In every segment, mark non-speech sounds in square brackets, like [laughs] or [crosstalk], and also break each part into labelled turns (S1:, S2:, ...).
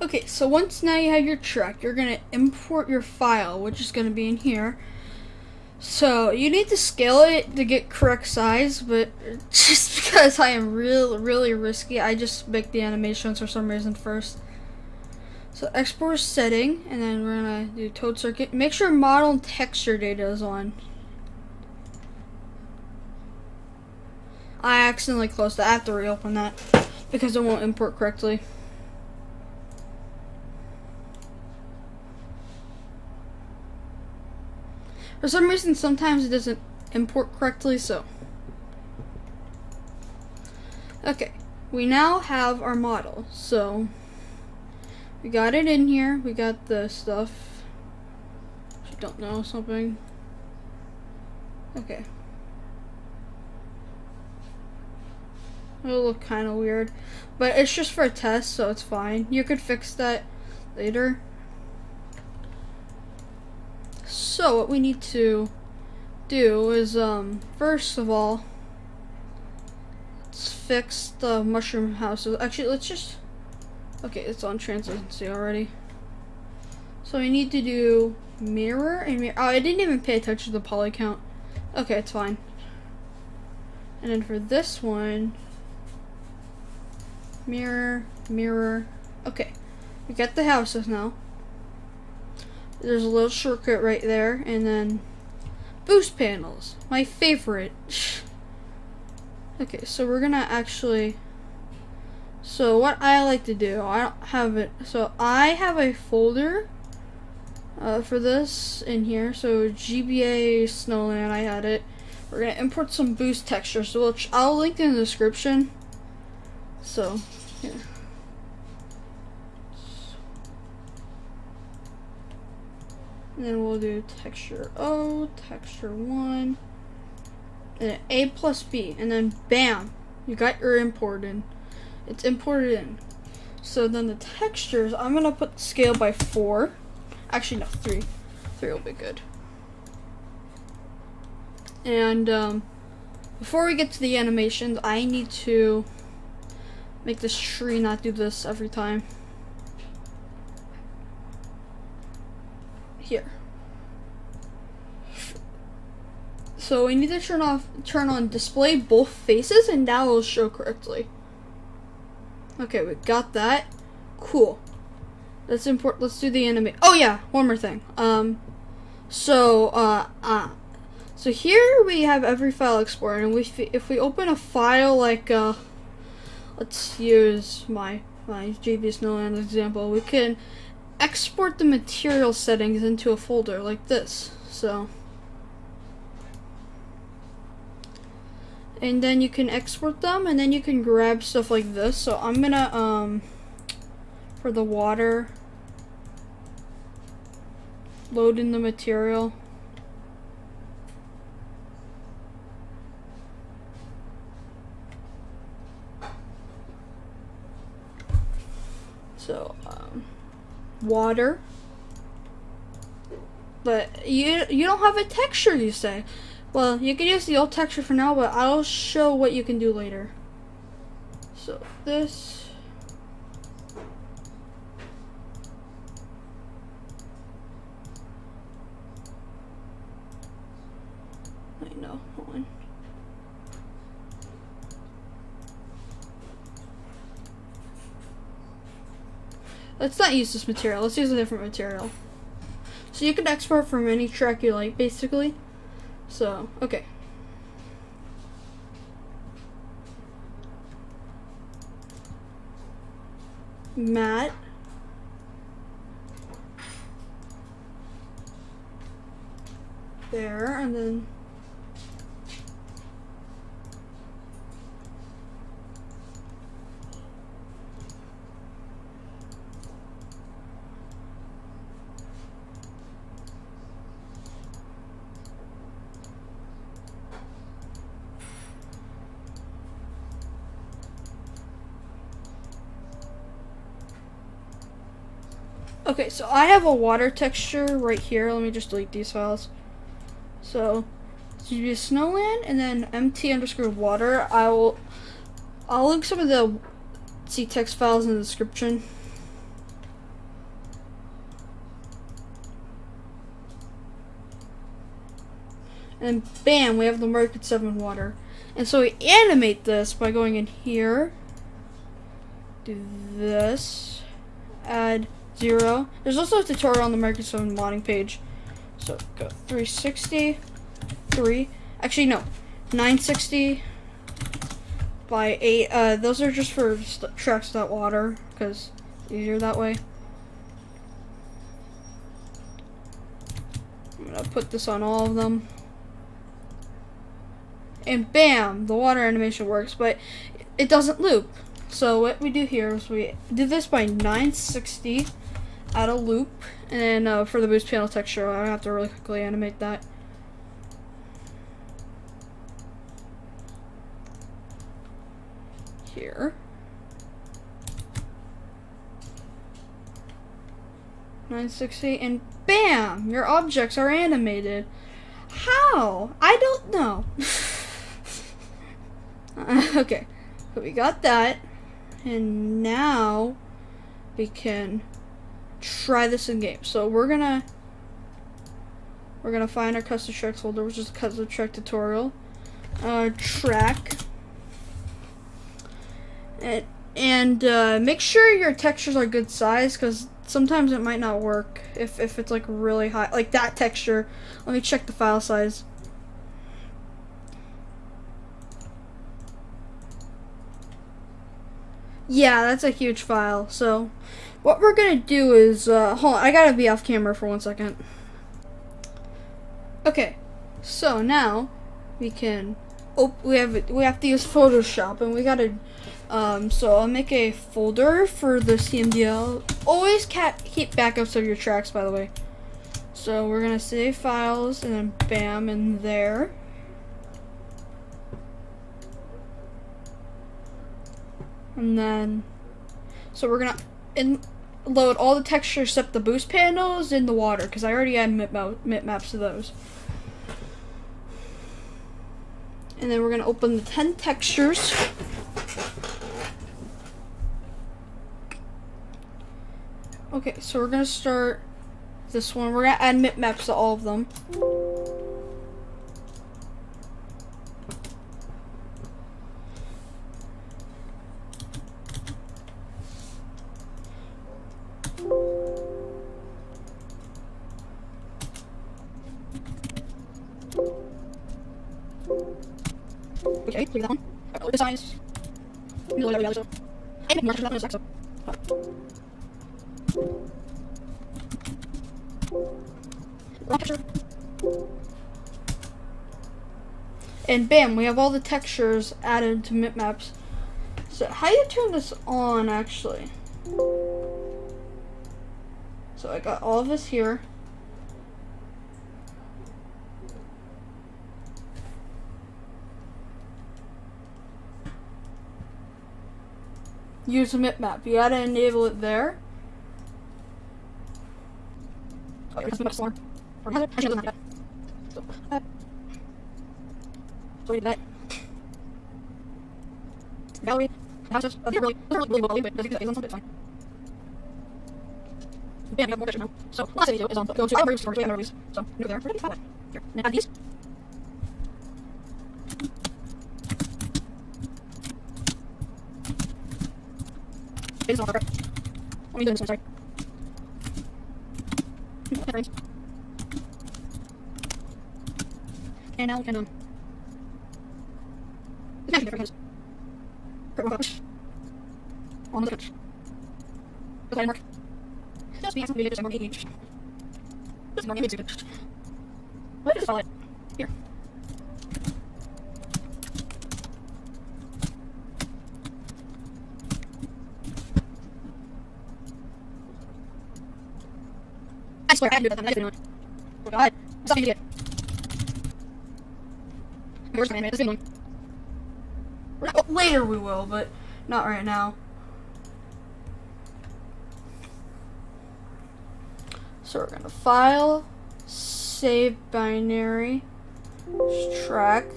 S1: Okay, so once now you have your track, you're gonna import your file, which is gonna be in here. So you need to scale it to get correct size, but [laughs] just because I am real, really risky, I just make the animations for some reason first. So export setting, and then we're gonna do toad circuit. Make sure model and texture data is on. I accidentally closed that. I have to reopen that because it won't import correctly. For some reason, sometimes it doesn't import correctly, so. Okay, we now have our model. So, we got it in here. We got the stuff. You don't know something. Okay. It'll look kind of weird. But it's just for a test, so it's fine. You could fix that later. So what we need to do is, um, first of all, let's fix the mushroom houses. Actually, let's just, okay, it's on translucency already. So we need to do mirror and mirror. Oh, I didn't even pay attention to the poly count. Okay, it's fine. And then for this one, mirror, mirror. Okay, we got the houses now. There's a little shortcut right there, and then boost panels, my favorite. [sighs] okay, so we're gonna actually. So what I like to do, I don't have it. So I have a folder uh, for this in here. So GBA Snowland, I had it. We're gonna import some boost textures, which I'll link in the description. So, here. And then we'll do texture O, texture 1, and A plus B, and then bam, you got your import in. It's imported in. So then the textures, I'm going to put scale by 4. Actually, no, 3. 3 will be good. And um, before we get to the animations, I need to make this tree not do this every time. here. So we need to turn off, turn on display both faces and now it'll show correctly. Okay, we got that. Cool. Let's import, let's do the anime. Oh yeah, one more thing. Um, so, uh, uh, so here we have every file explorer and we, if we open a file like, uh, let's use my, my GBA Snowland example, we can export the material settings into a folder like this. So, and then you can export them, and then you can grab stuff like this. So I'm gonna um for the water load in the material. So um water. But you you don't have a texture, you say. Well, you can use the old texture for now, but I'll show what you can do later. So this. Let's not use this material. Let's use a different material. So you can export from any track you like, basically. So, okay. Matte. There, and then Okay, so I have a water texture right here. Let me just delete these files. So, GB Snowland and then MT underscore water. I will, I'll link some of the C text files in the description. And bam, we have the Mario Kart 7 water. And so we animate this by going in here, do this, add 0. There's also a tutorial on the Mario Kart 7 modding page. So go 360, 3, actually no, 960 by 8. Uh, those are just for tracks that water, because easier that way. I'm gonna put this on all of them. And bam, the water animation works, but it doesn't loop. So what we do here is we do this by 960 add a loop, and then uh, for the boost panel texture, I have to really quickly animate that. Here. 960, and bam! Your objects are animated. How? I don't know. [laughs] okay, so we got that, and now we can try this in game. So we're gonna we're gonna find our custom tracks folder, which is a custom track tutorial. Uh, track and and uh, make sure your textures are good size because sometimes it might not work if if it's like really high, like that texture. Let me check the file size. Yeah, that's a huge file. So what we're gonna do is, uh, hold on, I gotta be off camera for one second. Okay, so now we can, oh, we have we have to use Photoshop, and we gotta, um, so I'll make a folder for the CMDL. Always cat keep backups of your tracks, by the way. So we're gonna save files, and then bam, in there. And then, so we're gonna, in load all the textures except the boost panels in the water because I already had mip, mip maps of those. And then we're to open the 10 textures. Okay, so we're to start this one. We're to add mip maps to all of them. And bam, we have all the textures added to mip maps. So how do you turn this on actually? So I got all of this here. Use a mip map. You gotta enable it there. Here's map store. Or has it? Actually, doesn't have that. So, so we do that. Gallery, houses. Uh, really, really, really well, but does it on something? Fine. Bam, you have more pictures now. So, last video is on go to our storage, we have no reviews. So, go there. Where did we find that? Here. And add these. It is not perfect. Let me do this one, sorry. frames. And now we can, um... It's actually different because... On the. Does that work? Just be me do this, I'm on ADH. This is normal, stupid. What is this solid? Here. I swear, I haven't do that. I'm not even Oh god. Idiot. Where's my anime? This is. Oh, later we will, but not right now. So we're gonna file, save binary, extract.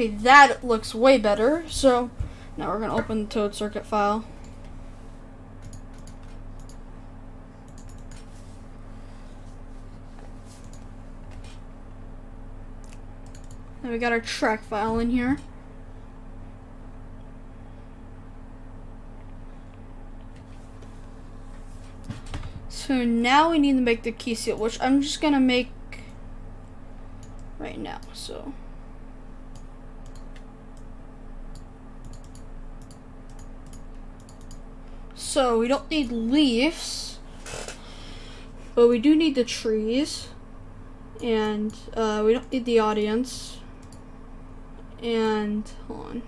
S1: Okay, that looks way better. So now we're gonna open the Toad Circuit file. Then we got our track file in here. So now we need to make the KCL, which I'm just gonna make right now, so. So we don't need leaves, but we do need the trees, and uh, we don't need the audience. And hold on.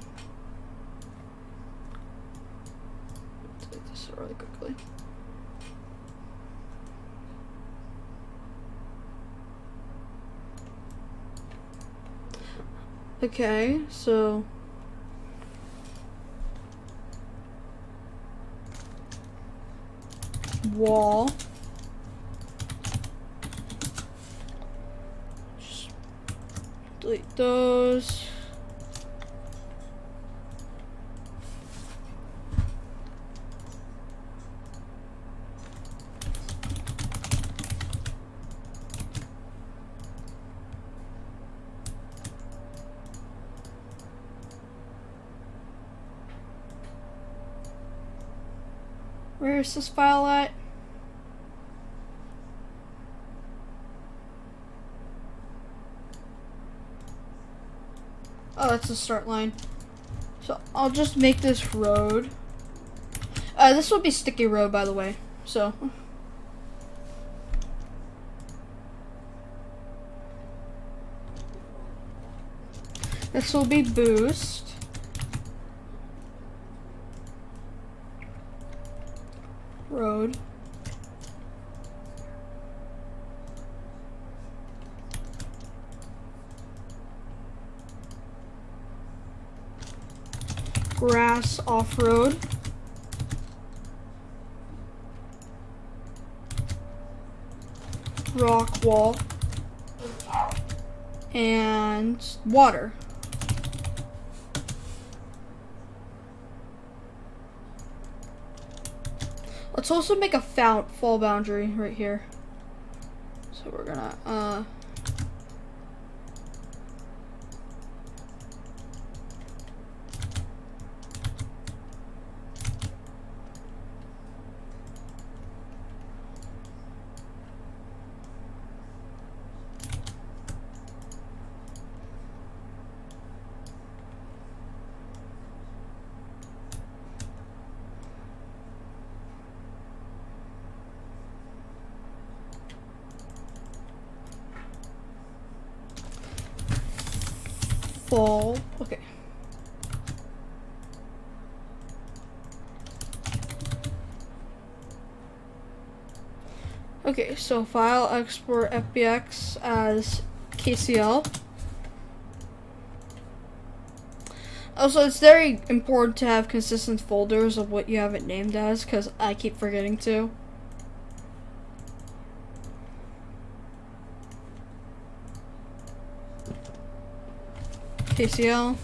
S1: Let's this really quickly. Okay, so wall. Just delete those. Where is this file at? Oh, that's the start line. So I'll just make this road. Uh, this will be sticky road, by the way. So. This will be boost. Road. Grass off-road. Rock wall. And water. Let's also make a fall boundary right here. So we're gonna, uh, fall. Okay. Okay, so file export FBX as KCL. Also, it's very important to have consistent folders of what you have it named as, because I keep forgetting to. KCL.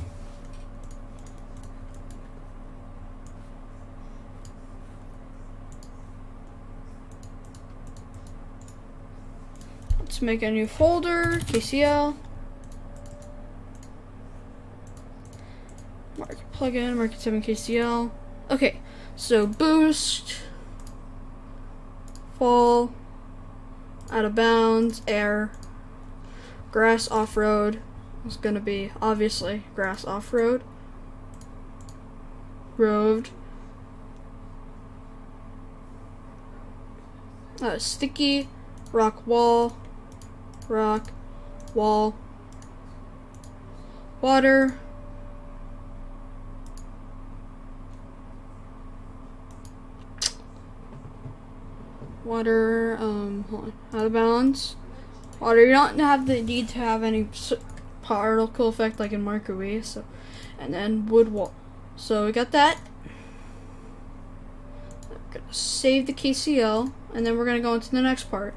S1: Let's make a new folder, KCL. Mario Kart plugin, Mario Kart 7 KCL. Okay, so boost, fall, out of bounds, air, grass off road, is going to be obviously grass off-road, road, uh, sticky, rock wall, rock, wall, water, water, um, hold on, out of bounds. Water, you don't have the need to have any particle effect like in microwave. So, and then wood wall. So we got that. I'm gonna save the KCL, and then we're gonna go into the next part.